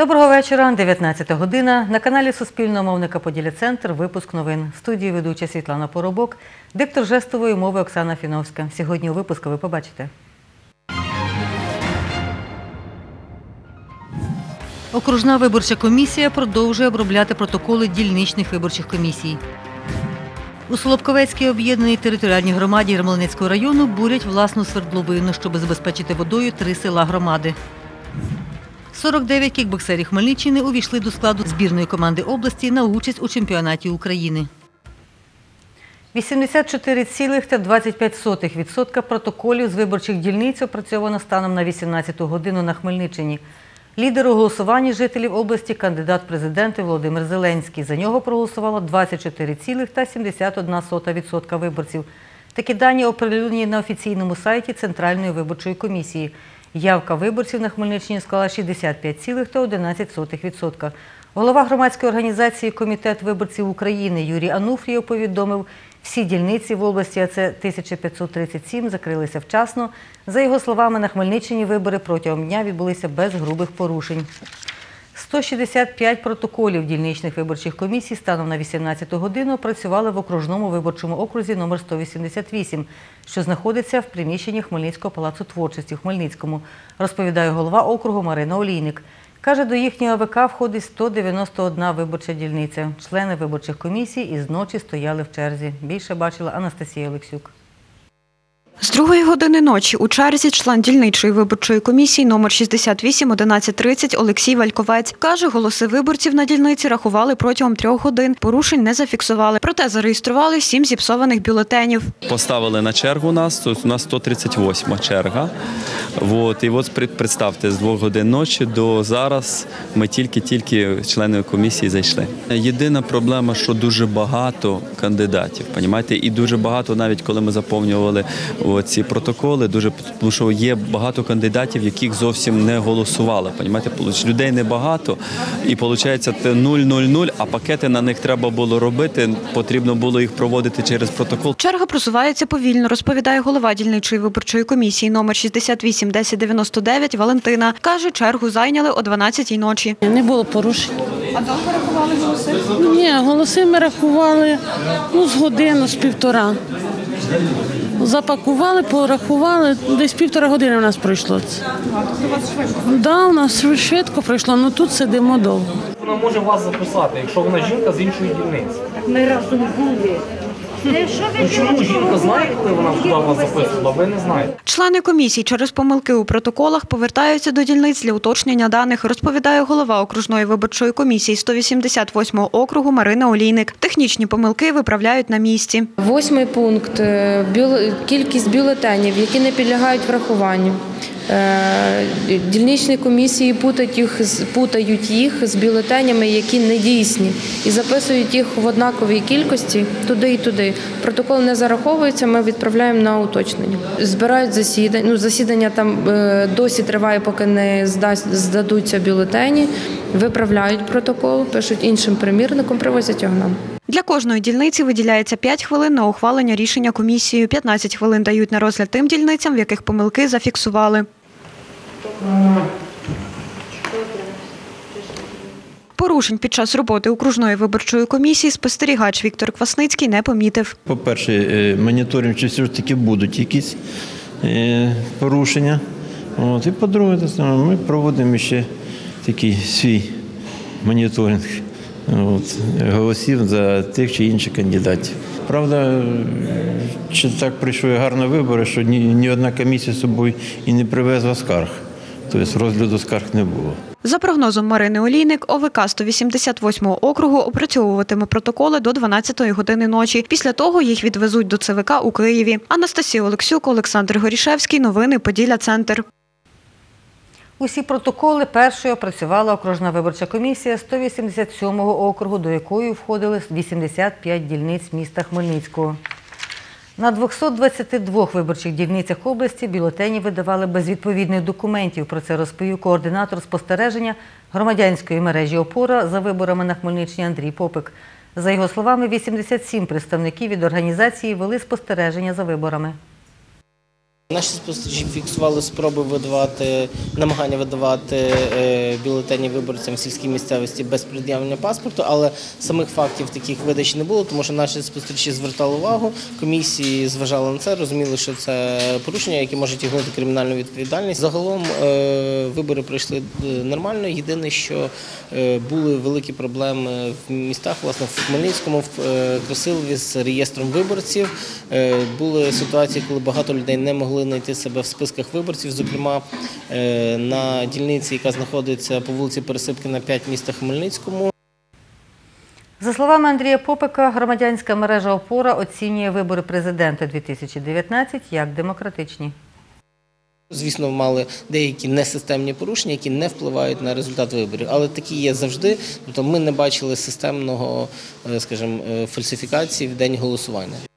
Доброго вечора, 19 година. На каналі Суспільного мовника Поділя Центр. Випуск новин. В студії ведуча Світлана Поробок, диктор жестової мови Оксана Фіновська. Сьогодні у випуску ви побачите. Окружна виборча комісія продовжує обробляти протоколи дільничних виборчих комісій. У Солобковецькій об'єднаній територіальній громаді Ярмолинецького району бурять власну свердловину, щоб забезпечити водою три села громади. 49 кікбоксерів Хмельниччини увійшли до складу збірної команди області на участь у чемпіонаті України. 84,25% протоколів з виборчих дільниць опрацьовано станом на 18 годину на Хмельниччині. Лідер у голосуванні жителів області кандидат президенти Володимир Зеленський. За нього проголосувало 24,71% виборців. Такі дані оприлюднені на офіційному сайті Центральної виборчої комісії. Явка виборців на Хмельниччині склала 65,11%. Голова громадської організації Комітет виборців України Юрій Ануфрієв повідомив, всі дільниці в області, а це 1537, закрилися вчасно. За його словами, на Хмельниччині вибори протягом дня відбулися без грубих порушень. 165 протоколів дільничних виборчих комісій станом на 18 годину працювали в окружному виборчому окрузі номер 188, що знаходиться в приміщенні Хмельницького палацу творчості в Хмельницькому, розповідає голова округу Марина Олійник. Каже, до їхнього ВК входить 191 виборча дільниця. Члени виборчих комісій із ночі стояли в черзі. Більше бачила Анастасія Олексюк. З другої години ночі у черзі член дільничої виборчої комісії номер 68 1130 Олексій Вальковець каже, голоси виборців на дільниці рахували протягом трьох годин. Порушень не зафіксували. Проте зареєстрували сім зіпсованих бюлетенів. Поставили на чергу нас, у нас 138 черга. От, і от пред- представте, з двох годин ночі до зараз ми тільки-тільки члени комісії зайшли. Єдина проблема, що дуже багато кандидатів, понімаєте, і дуже багато, навіть коли ми заповнювали ці протоколи, дуже тому що є багато кандидатів, яких зовсім не голосували. Понімаєте, Получ- людей небагато, і виходить 0-0-0, а пакети на них треба було робити. Потрібно було їх проводити через протокол. Черга просувається повільно, розповідає голова дільничої виборчої комісії номер 68 1099 Валентина. Каже, чергу зайняли о 12-й ночі. Не було порушень. А довго рахували голоси? Ні, голоси ми рахували ну, з годину, з півтора. Запакували, порахували, десь півтора години у нас пройшло Так, Да, у нас швидко пройшло, але тут сидимо довго. Вона може вас записати, якщо вона жінка з іншої дільниці. Ми разом були. Ну чому жінка знає, коли вона туди вас записувала, ви не знаєте. Члени комісії через помилки у протоколах повертаються до дільниць для уточнення даних, розповідає голова окружної виборчої комісії 188-го округу Марина Олійник. Технічні помилки виправляють на місці. Восьмий пункт е, кількість бюлетенів, які не підлягають врахуванню. Е, Дільничні комісії путають їх, путають їх з бюлетенями, які не дійсні, і записують їх в однаковій кількості туди і туди. Протокол не зараховується, ми відправляємо на уточнення. Збирають засідання. Ну, засідання там е, досі триває, поки не здасть- здадуться бюлетені. Виправляють протокол, пишуть іншим примірником, привозять його нам. Для кожної дільниці виділяється 5 хвилин на ухвалення рішення комісією. 15 хвилин дають на розгляд тим дільницям, в яких помилки зафіксували. Порушень під час роботи окружної виборчої комісії спостерігач Віктор Квасницький не помітив. По-перше, е, моніторинг, чи все ж таки будуть якісь е, порушення. От. І по-друге, ми проводимо ще такий свій моніторинг от, голосів за тих чи інших кандидатів. Правда, чи так прийшли гарні вибори, що ні, ні одна комісія з собою і не привезла скарг. Тобто розгляду скарг не було. За прогнозом Марини Олійник, ОВК 188-го округу опрацьовуватиме протоколи до 12-ї години ночі. Після того їх відвезуть до ЦВК у Києві. Анастасія Олексюк, Олександр Горішевський. Новини Поділля Центр. Усі протоколи першою опрацювала окружна виборча комісія 187-го округу, до якої входили 85 дільниць міста Хмельницького. На 222 виборчих дільницях області бюлетені видавали без відповідних документів. Про це розповів координатор спостереження громадянської мережі «Опора» за виборами на Хмельниччині Андрій Попик. За його словами, 87 представників від організації вели спостереження за виборами. Наші спостерігачі фіксували спроби видавати намагання видавати е, бюлетені виборцям в сільській місцевості без пред'явлення паспорту, але самих фактів таких видач не було, тому що наші спостерігачі звертали увагу. Комісії зважали на це, розуміли, що це порушення, які можуть тягнути кримінальну відповідальність. Загалом е, вибори пройшли е, нормально. Єдине, що були великі проблеми в містах, власне, в Хмельницькому, в Красилові з реєстром виборців. Були ситуації, коли багато людей не могли знайти себе в списках виборців. Зокрема, е, на дільниці, яка знаходиться по вулиці Пересипкина, 5 міста Хмельницькому. За словами Андрія Попика, громадянська мережа «Опора» оцінює вибори президента 2019 як демократичні. Звісно, мали деякі несистемні порушення, які не впливають на результат виборів, але такі є завжди. Тобто ми не бачили системного, е, скажімо, е, фальсифікації в день голосування.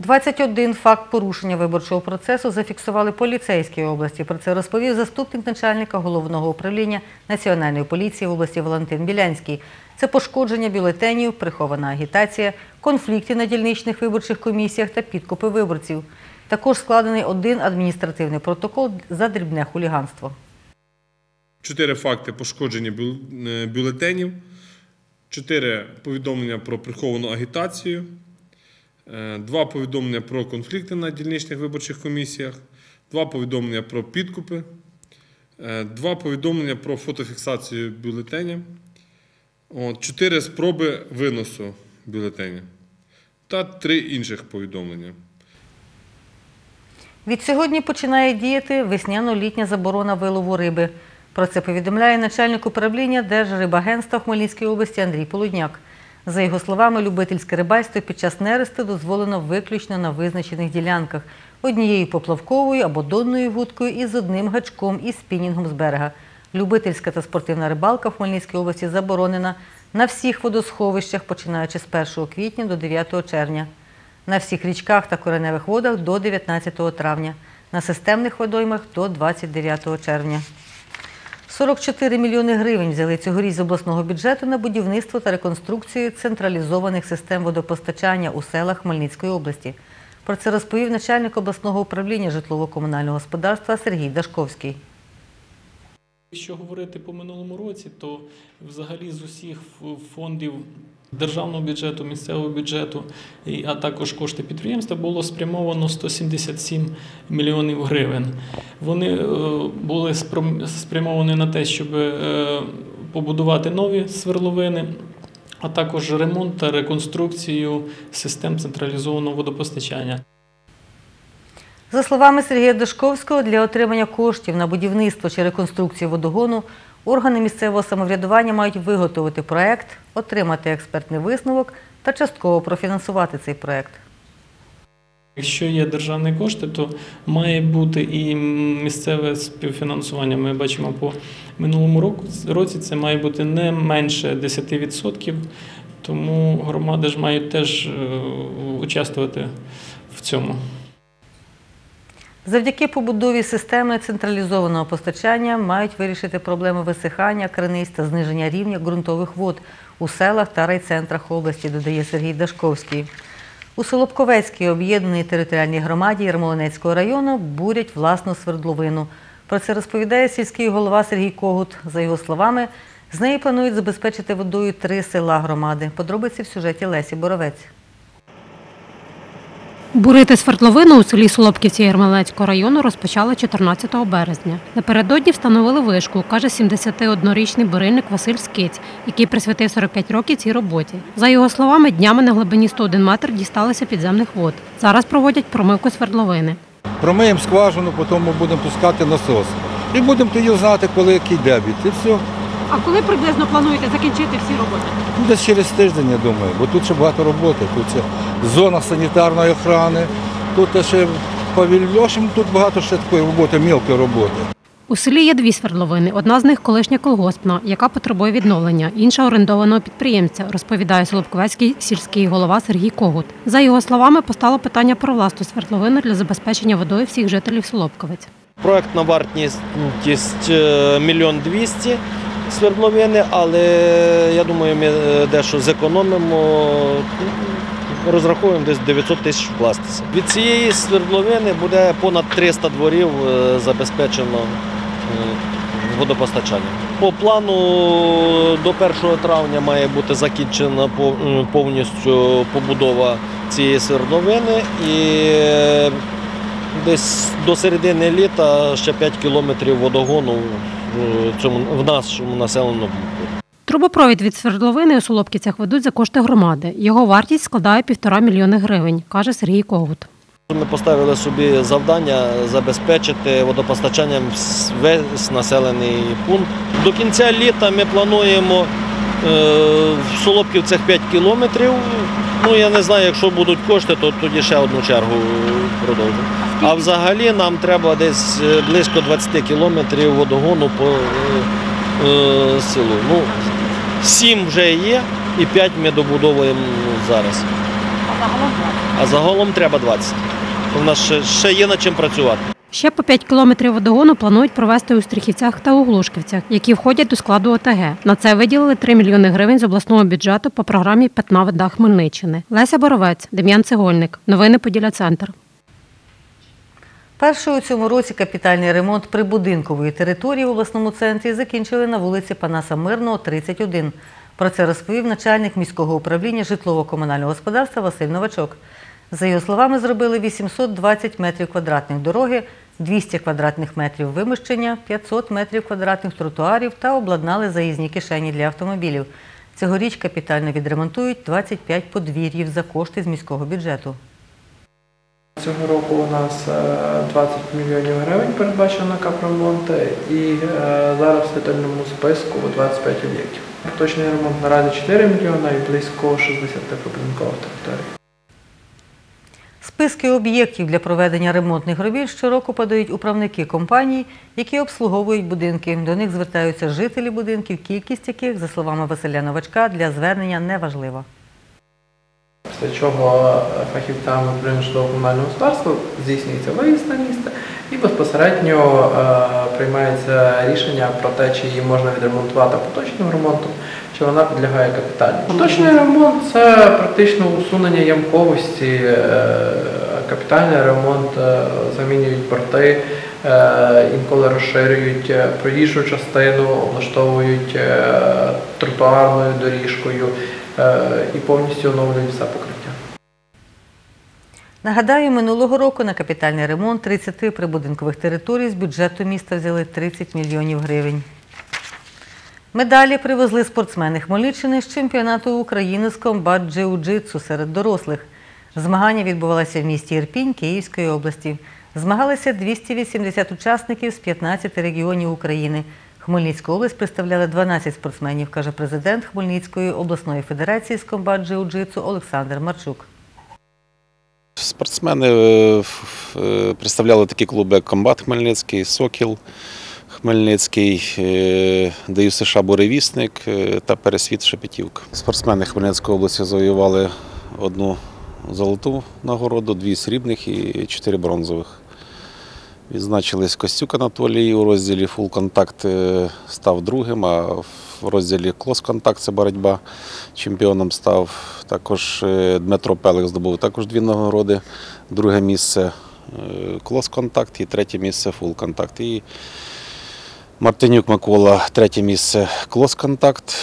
21 факт порушення виборчого процесу зафіксували поліцейські області. Про це розповів заступник начальника головного управління Національної поліції в області Валентин Білянський. Це пошкодження бюлетенів, прихована агітація, конфлікти на дільничних виборчих комісіях та підкупи виборців. Також складений один адміністративний протокол за дрібне хуліганство. Чотири факти пошкодження е, бюлетенів, чотири повідомлення про приховану агітацію, два повідомлення про конфлікти на дільничних виборчих комісіях, два повідомлення про підкупи, е, два повідомлення про фотофіксацію бюлетеня, чотири спроби виносу бюлетеня та три інших повідомлення. Від сьогодні починає діяти весняно-літня заборона вилову риби. Про це повідомляє начальник управління Держрибагентства в Хмельницькій області Андрій Полудняк. За його словами, любительське рибальство під час нересту дозволено виключно на визначених ділянках однією поплавковою або донною вудкою і з одним гачком і спінінгом з берега. Любительська та спортивна рибалка в Хмельницькій області заборонена на всіх водосховищах, починаючи з 1 квітня до 9 червня на всіх річках та кореневих водах до 19 травня, на системних водоймах до 29 червня. 44 мільйони гривень взяли цьогоріч з обласного бюджету на будівництво та реконструкцію централізованих систем водопостачання у селах Хмельницької області. Про це розповів начальник обласного управління житлово-комунального господарства Сергій Дашковський. Якщо говорити по минулому році, то взагалі з усіх фондів державного бюджету, місцевого бюджету, а також кошти підприємства було спрямовано 177 мільйонів гривень. Вони е, були спрямовані на те, щоб е, побудувати нові сверловини. А також ремонт та реконструкцію систем централізованого водопостачання. За словами Сергія Дашковського, для отримання коштів на будівництво чи реконструкцію водогону органи місцевого самоврядування мають виготовити проект, отримати експертний висновок та частково профінансувати цей проект. Якщо є державні кошти, то має бути і місцеве співфінансування. Ми бачимо по минулому року році це має бути не менше 10%, тому громади ж мають теж е, участвувати в цьому. Завдяки побудові системи централізованого постачання мають вирішити проблеми висихання криниць та зниження рівня ґрунтових вод у селах та райцентрах області, додає Сергій Дашковський. У Солобковецькій об'єднаній територіальній громаді Ярмолинецького району бурять власну свердловину. Про це розповідає сільський голова Сергій Когут. За його словами, з неї планують забезпечити водою три села громади. Подробиці в сюжеті Лесі Боровець. Бурити свердловину у селі Солопківці Єрмолинецького району розпочали 14 березня. Напередодні встановили вишку, каже 71-річний бурильник Василь Скиць, який присвятив 45 років цій роботі. За його словами, днями на глибині 101 метр дісталися підземних вод. Зараз проводять промивку свердловини. Промиємо скважину, потім ми будемо пускати насос. І будемо тоді знати, коли який дебіт. І все. А коли приблизно плануєте закінчити всі роботи? Ну, Десь через тиждень, я думаю, бо тут ще багато роботи. Тут це зона санітарної охорони, тут ще павільйон, тут багато ще такої роботи, мілкої роботи. У селі є дві свердловини. Одна з них колишня колгоспна, яка потребує відновлення, інша орендованого підприємця, розповідає Солобковецький сільський голова Сергій Когут. За його словами, постало питання про власну свердловину для забезпечення водою всіх жителів Солобковець. Проектна вартість е, мільйон двісті свердловини, але я думаю, ми е, дещо зекономимо. розраховуємо десь 900 тисяч вкластися. Від цієї свердловини буде понад 300 дворів е, забезпечено е, водопостачанням. По плану до 1 травня має бути закінчена повністю побудова цієї свердловини і десь до середини літа ще 5 кілометрів водогону в цьому в нашому населеному пункті. Трубопровід від свердловини у Солопківцях ведуть за кошти громади. Його вартість складає півтора мільйони гривень, каже Сергій Когут. Ми поставили собі завдання забезпечити водопостачанням весь населений пункт. До кінця літа ми плануємо е, в Солопківцях 5 кілометрів. Ну я не знаю, якщо будуть кошти, то тоді ще одну чергу продовжимо. А взагалі нам треба десь е, близько 20 кілометрів водогону по е, е, селу. Ну, 7 вже є і 5 ми добудовуємо зараз. А загалом треба 20. У нас ще, ще є над чим працювати. Ще по 5 кілометрів водогону планують провести у Стріхівцях та у Глушківцях, які входять до складу ОТГ. На це виділили 3 мільйони гривень з обласного бюджету по програмі Питна вода Хмельниччини. Леся Боровець, Дем'ян Цегольник. Новини Поділя Центр. Перший у цьому році капітальний ремонт прибудинкової території в обласному центрі закінчили на вулиці Панаса Мирного, 31. Про це розповів начальник міського управління житлово-комунального господарства Василь Новачок. За його словами, зробили 820 метрів квадратних дороги, 200 квадратних метрів вимощення, 500 метрів квадратних тротуарів та обладнали заїзні кишені для автомобілів. Цьогоріч капітально відремонтують 25 подвір'їв за кошти з міського бюджету. Цього року у нас е, 20 мільйонів гривень передбачено на капремонти і е, зараз в титульному списку 25 об'єктів. Поточний ремонт наразі 4 мільйона і близько 60 прибудинкових територій. Списки об'єктів для проведення ремонтних робіт щороку подають управники компаній, які обслуговують будинки. До них звертаються жителі будинків, кількість яких, за словами Василя Новачка, для звернення не важлива. Після чого фахівцями управління житлово-комунального господарства здійснюється виїзд на місце і безпосередньо е, приймається рішення про те, чи її можна відремонтувати поточним ремонтом, чи вона підлягає капітальному. Поточний ремонт це практично усунення ямковості, е, капітальний ремонт е, замінюють борти, е, інколи розширюють проїжджу частину, облаштовують тротуарною доріжкою і повністю оновлюють все покриття. Нагадаю, минулого року на капітальний ремонт 30 прибудинкових територій з бюджету міста взяли 30 мільйонів гривень. Медалі привезли спортсмени Хмельниччини з чемпіонату України з комбат джиу-джитсу серед дорослих. Змагання відбувалися в місті Ірпінь Київської області. Змагалися 280 учасників з 15 регіонів України. Хмельницьку область представляли 12 спортсменів, каже президент Хмельницької обласної федерації з комбат джиу-джитсу Олександр Марчук. Спортсмени е, е, представляли такі клуби, як Комбат Хмельницький, Сокіл Хмельницький, е, США Буревісник е, та Пересвіт Шепетівка. Спортсмени Хмельницької області завоювали одну золоту нагороду, дві срібних і чотири бронзових. Відзначились Костюк Анатолій у розділі Фул контакт е, став другим, а в розділі Клос контакт це боротьба чемпіоном став. Також Дмитро Пелик здобув також дві нагороди. Друге місце Клос контакт і третє місце Фул контакт. І Мартинюк Микола, третє місце Клос контакт,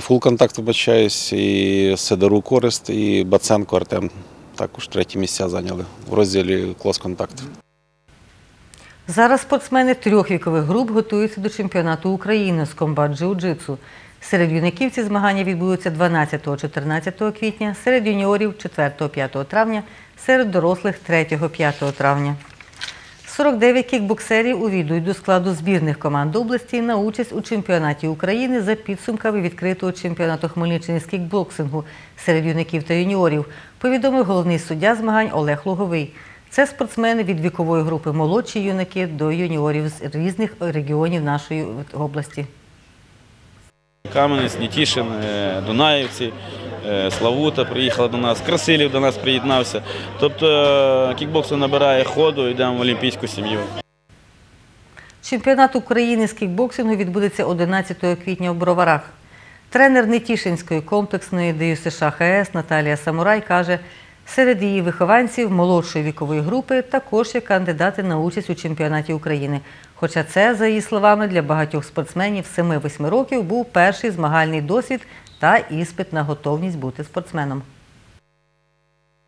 Фул контакт, вибачаюсь, і Сидорук Корист, і Баценко Артем також треті місця зайняли в розділі Клос контакт. Зараз спортсмени трьох вікових груп готуються до чемпіонату України з комбат джиу-джитсу. Серед юнаків ці змагання відбудуться 12-14 квітня, серед юніорів 4-5 травня, серед дорослих 3-5 травня. 49 кікбоксерів увійдуть до складу збірних команд області на участь у чемпіонаті України за підсумками відкритого чемпіонату Хмельниччини з кікбоксингу серед юнаків та юніорів, повідомив головний суддя змагань Олег Луговий. Це спортсмени від вікової групи молодші юнаки до юніорів з різних регіонів нашої області. Кам'янець, Нітішин, е, Дунаївці, Славута приїхала до нас, Красилів до нас приєднався. Тобто е, кікбоксу набирає ходу, йдемо в олімпійську сім'ю. Чемпіонат України з кікбоксингу відбудеться 11 квітня в Броварах. Тренер Нетішинської комплексної ДЮСШ США ХС Наталія Самурай каже, серед її вихованців молодшої вікової групи також є кандидати на участь у чемпіонаті України. Хоча це, за її словами, для багатьох спортсменів 7-8 років був перший змагальний досвід та іспит на готовність бути спортсменом.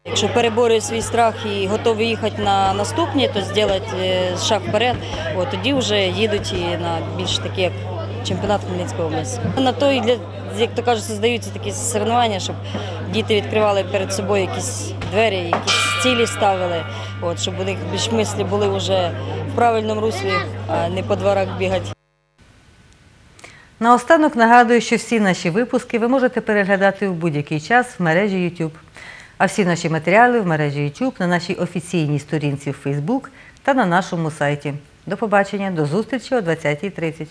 Якщо переборює свій страх і готовий їхати на наступні, то зробити е, шаг вперед, от, тоді вже їдуть і на більш такі, як чемпіонат Хмельницької області. На то і для, як то кажуть, создаються такі соревнування, щоб діти відкривали перед собою якісь двері, якісь цілі ставили, от, щоб у них більш мислі були вже в правильному руслі, а не по дворах бігати. Наостанок нагадую, що всі наші випуски ви можете переглядати у будь-який час в мережі YouTube. А всі наші матеріали в мережі YouTube на нашій офіційній сторінці в Facebook та на нашому сайті. До побачення, до зустрічі о 20.30.